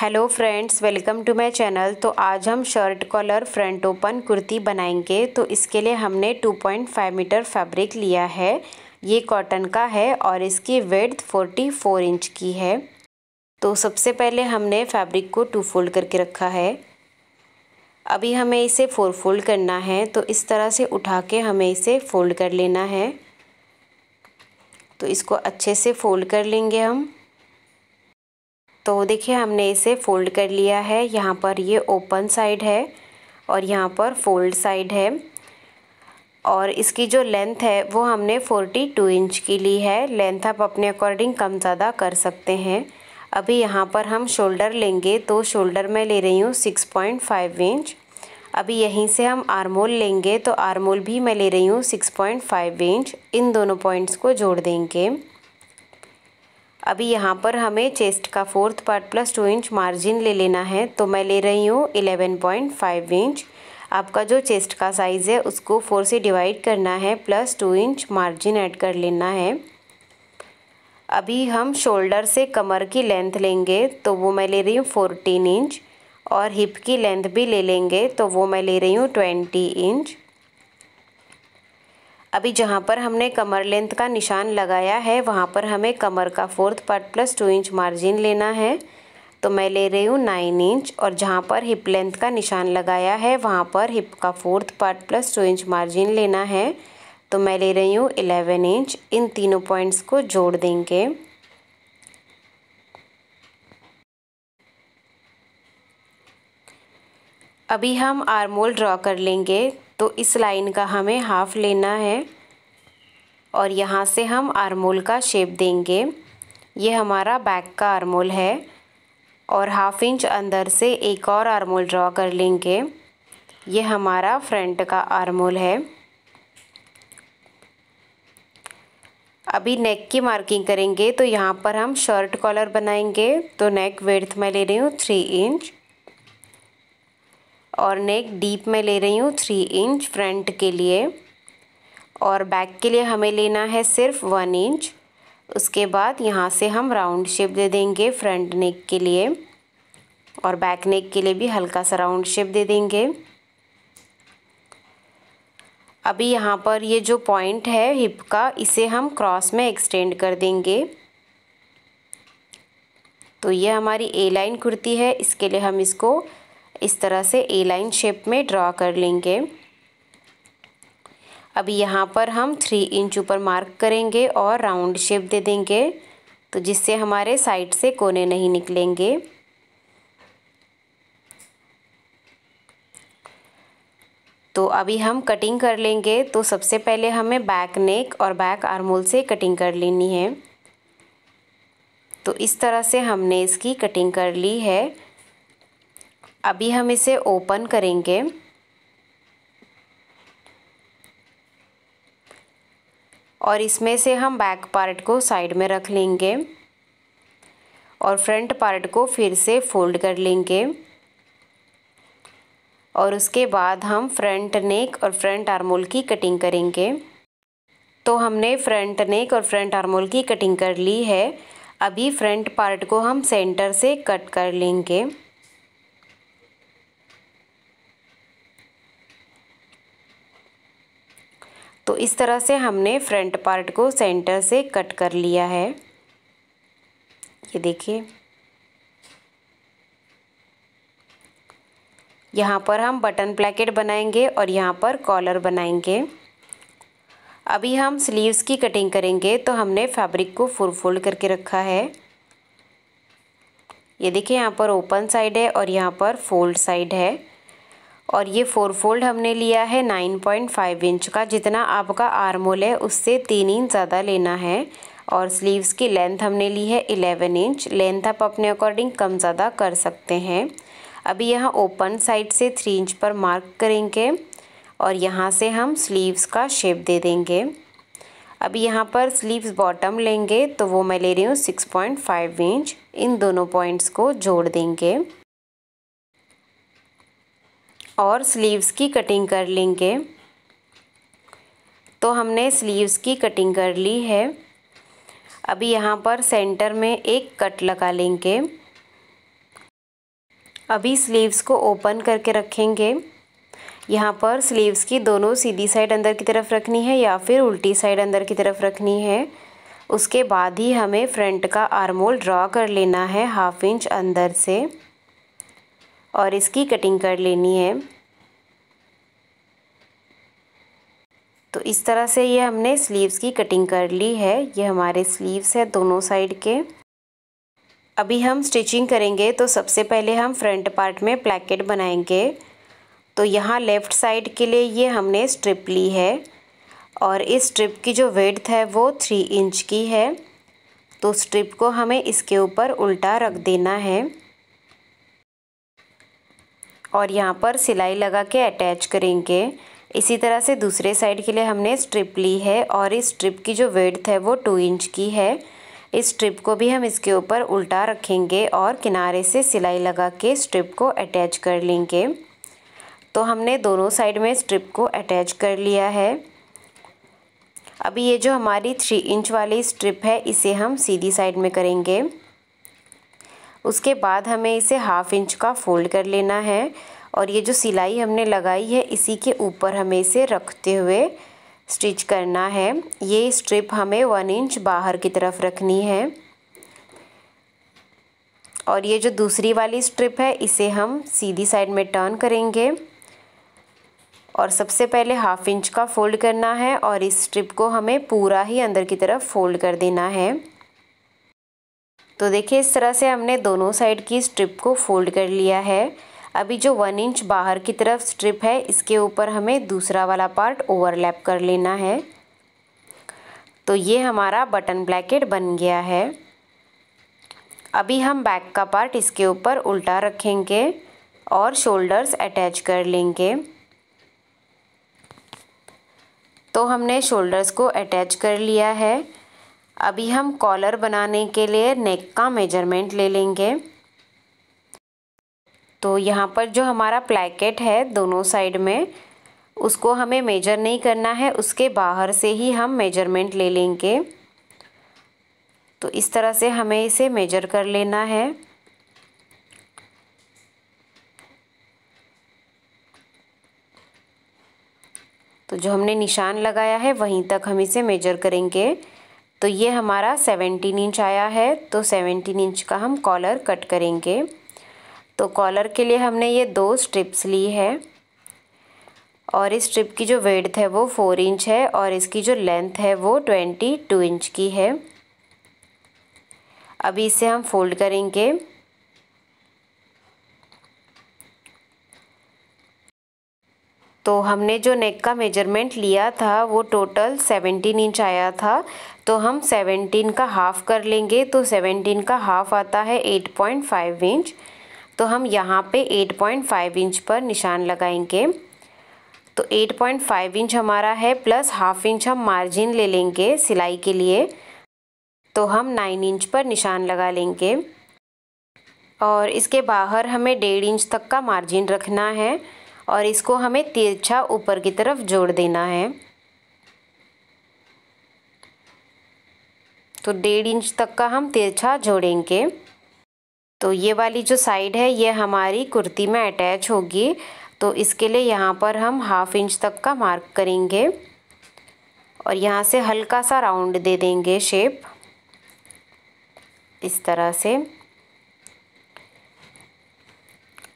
Hello friends welcome to my channel तो आज हम shirt collar front open kurti बनाएँगे। तो इसके लिए हमने 2.5 मीटर फैब्रिक लिया है। ये कॉटन का है और इसकी वेड्थ 44 इंच की है। तो सबसे पहले हमने फैब्रिक को टू फोल्ड करके रखा है। अभी हमें इसे फोर फोल्ड करना है। तो इस तरह से उठा के हमें इसे फोल्ड कर लेना है। तो इसको अच्छे से फोल्ड कर लेंगे हम। तो देखिए, हमने इसे फोल्ड कर लिया है। यहाँ पर ये ओपन साइड है और यहाँ पर फोल्ड साइड है और इसकी जो लेंथ है, वो हमने 42 इंच की ली है। लेंथ आप अपने अकॉर्डिंग कम ज़्यादा कर सकते हैं। अभी यहाँ पर हम शोल्डर लेंगे तो शोल्डर मैं ले रही हूँ 6.5 इंच अभी यहीं से हम आरमोल लेंगे तो आरमोल भी मैं ले रही हूँ 6.5 इंच इन दोनों पॉइंट्स को जोड़ देंगे। अभी यहाँ पर हमें चेस्ट का fourth part plus two inch margin ले लेना है तो मैं ले रही हूँ इलेवन पॉइंट फाइव इंच आपका जो चेस्ट का साइज़ है, उसको फोर से डिवाइड करना है plus two inch margin add कर लेना है। अभी हम शोल्डर से कमर की लेंथ लेंगे तो वो मैं ले रही हूँ फोरटीन इंच और हिप की लेंथ भी ले लेंगे तो वो मैं ले रही हूँ ट्वेंटी इंच अभी जहाँ पर हमने कमर लेंथ का निशान लगाया है, वहाँ पर हमें कमर का fourth part plus two inch margin लेना है। तो मैं ले रही हूँ नाइन इंच और जहाँ पर हिप लेंथ का निशान लगाया है, वहाँ पर हिप का fourth part plus two inch margin लेना है। तो मैं ले रही हूँ इलेवन इंच। इन तीनों पॉइंट्स को जोड़ देंगे। अभी हम आरमोल ड्रॉ कर लेंगे। तो इस लाइन का हमें हाफ़ लेना है। और यहाँ से हम आरमोल का शेप देंगे। ये हमारा बैक का आरमोल है। और हाफ़ इंच अंदर से एक और आरमोल ड्रॉ कर लेंगे। ये हमारा फ्रंट का आरमोल है। अभी नेक की मार्किंग करेंगे तो यहाँ पर हम शर्ट कॉलर बनाएँगे। तो नेक वेड्थ मैं ले रही हूँ थ्री इंच और नेक डीप में ले रही हूँ थ्री इंच फ्रंट के लिए। और बैक के लिए हमें लेना है सिर्फ़ वन इंच उसके बाद यहाँ से हम राउंड शेप दे देंगे फ्रंट नेक के लिए। और बैक नेक के लिए भी हल्का सा राउंड शेप दे देंगे। अभी यहाँ पर ये जो पॉइंट है हिप का, इसे हम क्रॉस में एक्सटेंड कर देंगे। तो ये हमारी ए लाइन कुर्ती है, इसके लिए हम इसको इस तरह से ए लाइन शेप में ड्रॉ कर लेंगे। अभी यहाँ पर हम थ्री इंच ऊपर मार्क करेंगे और राउंड शेप दे देंगे तो जिससे हमारे साइड से कोने नहीं निकलेंगे। तो अभी हम कटिंग कर लेंगे तो सबसे पहले हमें बैक नेक और बैक आर्मोल से कटिंग कर लेनी है। तो इस तरह से हमने इसकी कटिंग कर ली है। अभी हम इसे ओपन करेंगे। और इसमें से हम बैक पार्ट को साइड में रख लेंगे। और फ्रंट पार्ट को फिर से फोल्ड कर लेंगे। और उसके बाद हम फ्रंट नेक और फ्रंट आर्मोल की कटिंग करेंगे। तो हमने फ्रंट नेक और फ्रंट आर्मोल की कटिंग कर ली है। अभी फ्रंट पार्ट को हम सेंटर से कट कर लेंगे। तो इस तरह से हमने फ्रंट पार्ट को सेंटर से कट कर लिया है। ये देखिए। यहाँ पर हम बटन प्लेकेट बनाएँगे और यहाँ पर कॉलर बनाएँगे। अभी हम स्लीव्स की कटिंग करेंगे तो हमने फैब्रिक को फुल फोल्ड करके रखा है। ये देखिए यहाँ पर ओपन साइड है और यहाँ पर फोल्ड साइड है। और ये फोर फोल्ड हमने लिया है नाइन पॉइंट फाइव इंच का। जितना आपका आर्मोल है, उससे तीन इंच ज़्यादा लेना है। और स्लीव्स की लेंथ हमने ली है इलेवन इंच। लेंथ आप अपने अकॉर्डिंग कम ज़्यादा कर सकते हैं। अभी यहाँ ओपन साइड से थ्री इंच पर मार्क करेंगे और यहाँ से हम स्लीव्स का शेप दे देंगे। अभी यहाँ पर स्लीव्स बॉटम लेंगे तो वो मैं ले रही हूँ सिक्स पॉइंट फाइव इंच। इन दोनों पॉइंट्स को जोड़ देंगे। और स्लीव्स की कटिंग कर लेंगे। तो हमने स्लीव्स की कटिंग कर ली है। अभी यहाँ पर सेंटर में एक कट लगा लेंगे। अभी स्लीव्स को ओपन करके रखेंगे। यहाँ पर स्लीव्स की दोनों सीधी साइड अंदर की तरफ़ रखनी है या फिर उल्टी साइड अंदर की तरफ़ रखनी है। उसके बाद ही हमें फ्रंट का आर्मोल ड्रॉ कर लेना है हाफ़ इंच अंदर से। और इसकी कटिंग कर लेनी है। तो इस तरह से ये हमने स्लीव्स की कटिंग कर ली है। ये हमारे स्लीव्स है दोनों साइड के। अभी हम स्टिचिंग करेंगे तो सबसे पहले हम फ्रंट पार्ट में प्लैकेट बनाएँगे। तो यहाँ लेफ़्ट साइड के लिए ये हमने स्ट्रिप ली है। और इस स्ट्रिप की जो वेड्थ है वो थ्री इंच की है। तो स्ट्रिप को हमें इसके ऊपर उल्टा रख देना है। और यहाँ पर सिलाई लगा के अटैच करेंगे। इसी तरह से दूसरे साइड के लिए हमने स्ट्रिप ली है और इस स्ट्रिप की जो वेड्थ है वो टू इंच की है। इस स्ट्रिप को भी हम इसके ऊपर उल्टा रखेंगे और किनारे से सिलाई लगा के स्ट्रिप को अटैच कर लेंगे। तो हमने दोनों साइड में स्ट्रिप को अटैच कर लिया है। अभी ये जो हमारी थ्री इंच वाली स्ट्रिप है, इसे हम सीधी साइड में करेंगे। उसके बाद हमें इसे हाफ़ इंच का फोल्ड कर लेना है और ये जो सिलाई हमने लगाई है, इसी के ऊपर हमें इसे रखते हुए स्टिच करना है। ये स्ट्रिप हमें वन इंच बाहर की तरफ़ रखनी है। और ये जो दूसरी वाली स्ट्रिप है, इसे हम सीधी साइड में टर्न करेंगे। और सबसे पहले हाफ़ इंच का फोल्ड करना है और इस स्ट्रिप को हमें पूरा ही अंदर की तरफ़ फोल्ड कर देना है। तो देखिए, इस तरह से हमने दोनों साइड की स्ट्रिप को फोल्ड कर लिया है। अभी जो वन इंच बाहर की तरफ़ स्ट्रिप है, इसके ऊपर हमें दूसरा वाला पार्ट ओवरलैप कर लेना है। तो ये हमारा बटन ब्लैकेट बन गया है। अभी हम बैक का पार्ट इसके ऊपर उल्टा रखेंगे और शोल्डर्स अटैच कर लेंगे। तो हमने शोल्डर्स को अटैच कर लिया है। अभी हम कॉलर बनाने के लिए नेक का मेज़रमेंट ले लेंगे। तो यहाँ पर जो हमारा प्लैकेट है दोनों साइड में, उसको हमें मेजर नहीं करना है, उसके बाहर से ही हम मेज़रमेंट ले लेंगे। तो इस तरह से हमें इसे मेजर कर लेना है। तो जो हमने निशान लगाया है, वहीं तक हम इसे मेजर करेंगे। तो ये हमारा सेवेंटीन इंच आया है तो सेवेंटीन इंच का हम कॉलर कट करेंगे। तो कॉलर के लिए हमने ये दो स्ट्रिप्स ली है। और इस स्ट्रिप की जो वेड्थ है वो फोर इंच है, और इसकी जो लेंथ है वो ट्वेंटी टू इंच की है। अभी इसे हम फोल्ड करेंगे। तो हमने जो नेक का मेज़रमेंट लिया था, वो टोटल सेवेंटीन इंच आया था। तो हम सेवेंटीन का हाफ़ कर लेंगे तो सेवेंटीन का हाफ़ आता है एट पॉइंट फाइव इंच तो हम यहाँ पे एट पॉइंट फाइव इंच पर निशान लगाएँगे। तो एट पॉइंट फाइव इंच हमारा है प्लस हाफ़ इंच हम मार्जिन ले लेंगे सिलाई के लिए। तो हम नाइन इंच पर निशान लगा लेंगे। और इसके बाहर हमें डेढ़ इंच तक का मार्जिन रखना है और इसको हमें तिरछा ऊपर की तरफ़ जोड़ देना है। तो डेढ़ इंच तक का हम तिरछा जोड़ेंगे। तो ये वाली जो साइड है, ये हमारी कुर्ती में अटैच होगी। तो इसके लिए यहाँ पर हम हाफ़ इंच तक का मार्क करेंगे। और यहाँ से हल्का सा राउंड दे देंगे शेप। इस तरह से।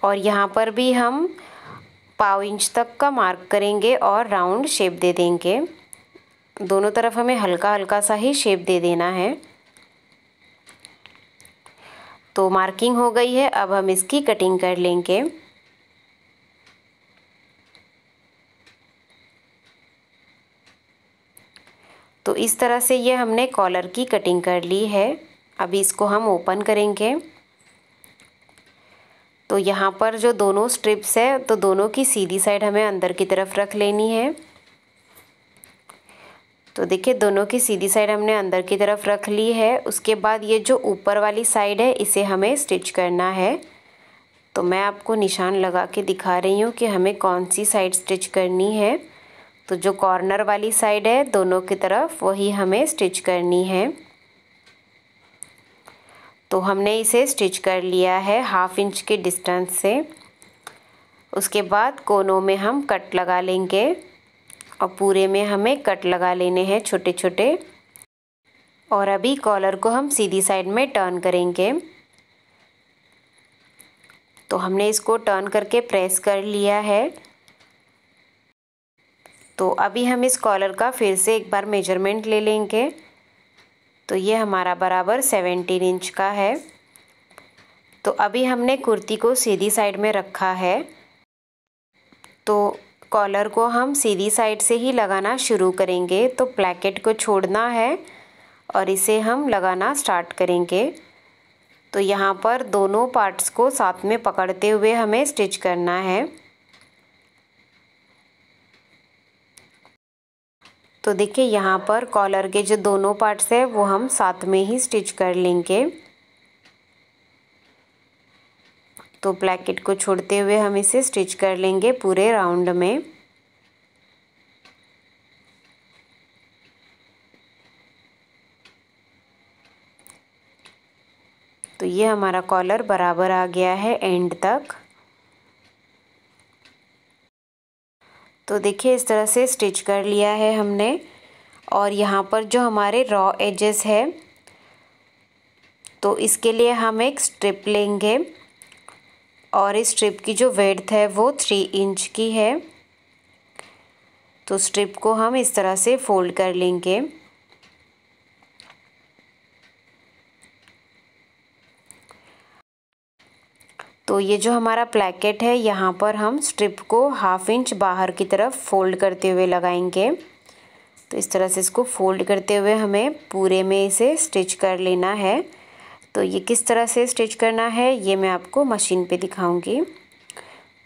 और यहाँ पर भी हम पाव इंच तक का मार्क करेंगे और राउंड शेप दे देंगे। दोनों तरफ़ हमें हल्का हल्का सा ही शेप दे देना है। तो मार्किंग हो गई है, अब हम इसकी कटिंग कर लेंगे। तो इस तरह से ये हमने कॉलर की कटिंग कर ली है। अभी इसको हम ओपन करेंगे। तो यहाँ पर जो दोनों स्ट्रिप्स है तो दोनों की सीधी साइड हमें अंदर की तरफ़ रख लेनी है। तो देखिए, दोनों की सीधी साइड हमने अंदर की तरफ़ रख ली है। उसके बाद ये जो ऊपर वाली साइड है, इसे हमें स्टिच करना है। तो मैं आपको निशान लगा के दिखा रही हूँ कि हमें कौन सी साइड स्टिच करनी है। तो जो कॉर्नर वाली साइड है, दोनों की तरफ़ वही हमें स्टिच करनी है। तो हमने इसे स्टिच कर लिया है हाफ़ इंच के डिस्टेंस से। उसके बाद कोनों में हम कट लगा लेंगे। और पूरे में हमें कट लगा लेने हैं छोटे छोटे और अभी कॉलर को हम सीधी साइड में टर्न करेंगे। तो हमने इसको टर्न करके प्रेस कर लिया है। तो अभी हम इस कॉलर का फिर से एक बार मेज़रमेंट ले लेंगे। तो ये हमारा बराबर सेवेंटीन इंच का है। तो अभी हमने कुर्ती को सीधी साइड में रखा है। तो कॉलर को हम सीधी साइड से ही लगाना शुरू करेंगे। तो प्लैकेट को छोड़ना है और इसे हम लगाना स्टार्ट करेंगे। तो यहाँ पर दोनों पार्ट्स को साथ में पकड़ते हुए हमें स्टिच करना है। तो देखिए, यहाँ पर कॉलर के जो दोनों पार्ट्स है, वो हम साथ में ही स्टिच कर लेंगे। तो ब्लैकेट को छोड़ते हुए हम इसे स्टिच कर लेंगे पूरे राउंड में। तो ये हमारा कॉलर बराबर आ गया है एंड तक। तो देखिए, इस तरह से स्टिच कर लिया है हमने। और यहाँ पर जो हमारे रॉ एजेस है तो इसके लिए हम एक स्ट्रिप लेंगे। और इस स्ट्रिप की जो वेड्थ है वो थ्री इंच की है। तो स्ट्रिप को हम इस तरह से फोल्ड कर लेंगे। तो ये जो हमारा प्लैकेट है, यहाँ पर हम स्ट्रिप को हाफ़ इंच बाहर की तरफ़ फोल्ड करते हुए लगाएँगे। तो इस तरह से इसको फोल्ड करते हुए हमें पूरे में इसे स्टिच कर लेना है। तो ये किस तरह से स्टिच करना है, ये मैं आपको मशीन पे दिखाऊँगी।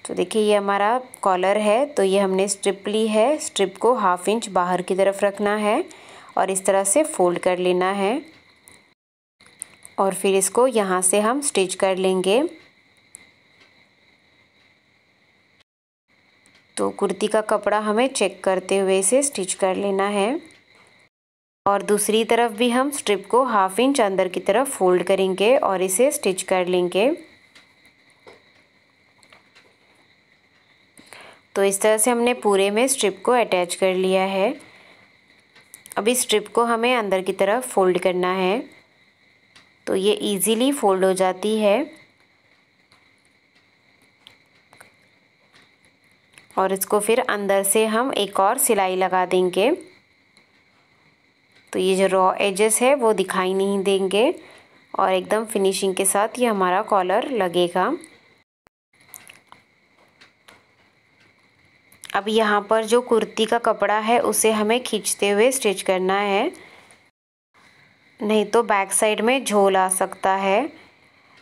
तो देखिए, ये हमारा कॉलर है तो ये हमने स्ट्रिप ली है। स्ट्रिप को हाफ़ इंच बाहर की तरफ़ रखना है और इस तरह से फोल्ड कर लेना है। और फिर इसको यहाँ से हम स्टिच कर लेंगे। तो कुर्ती का कपड़ा हमें चेक करते हुए इसे स्टिच कर लेना है। और दूसरी तरफ़ भी हम स्ट्रिप को हाफ़ इंच अंदर की तरफ़ फोल्ड करेंगे और इसे स्टिच कर लेंगे। तो इस तरह से हमने पूरे में स्ट्रिप को अटैच कर लिया है। अभी स्ट्रिप को हमें अंदर की तरफ़ फोल्ड करना है। तो ये इजीली फोल्ड हो जाती है। और इसको फिर अंदर से हम एक और सिलाई लगा देंगे। तो ये जो रॉ एजेस है, वो दिखाई नहीं देंगे। और एकदम फिनिशिंग के साथ ये हमारा कॉलर लगेगा। अब यहाँ पर जो कुर्ती का कपड़ा है, उसे हमें खींचते हुए स्टिच करना है। नहीं तो बैक साइड में झोल आ सकता है।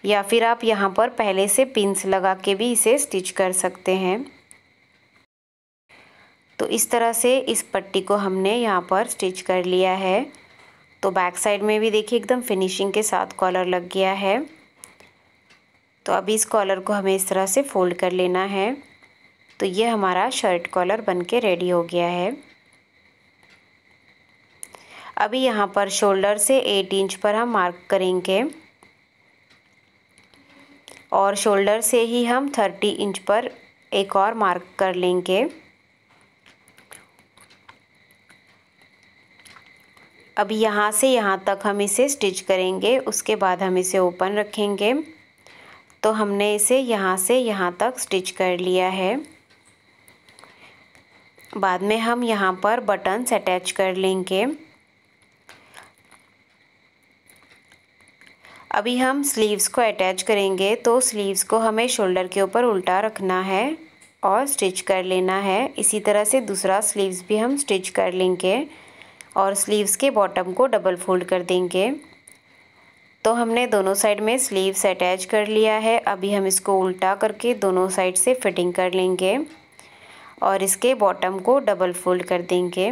या फिर आप यहाँ पर पहले से पिंस लगा के भी इसे स्टिच कर सकते हैं। तो इस तरह से इस पट्टी को हमने यहाँ पर स्टिच कर लिया है। तो बैक साइड में भी देखिए एकदम फिनिशिंग के साथ कॉलर लग गया है। तो अभी इस कॉलर को हमें इस तरह से फोल्ड कर लेना है। तो ये हमारा शर्ट कॉलर बन के रेडी हो गया है। अभी यहाँ पर शोल्डर से एट इंच पर हम मार्क करेंगे। और शोल्डर से ही हम थर्टी इंच पर एक और मार्क कर लेंगे। अब यहाँ से यहाँ तक हम इसे स्टिच करेंगे, उसके बाद हम इसे ओपन रखेंगे। तो हमने इसे यहाँ से यहाँ तक स्टिच कर लिया है। बाद में हम यहाँ पर बटन्स अटैच कर लेंगे। अभी हम स्लीव्स को अटैच करेंगे तो स्लीव्स को हमें शोल्डर के ऊपर उल्टा रखना है और स्टिच कर लेना है। इसी तरह से दूसरा स्लीव्स भी हम स्टिच कर लेंगे। और स्लीव्स के बॉटम को डबल फोल्ड कर देंगे। तो हमने दोनों साइड में स्लीव्स अटैच कर लिया है। अभी हम इसको उल्टा करके दोनों साइड से फिटिंग कर लेंगे और इसके बॉटम को डबल फोल्ड कर देंगे।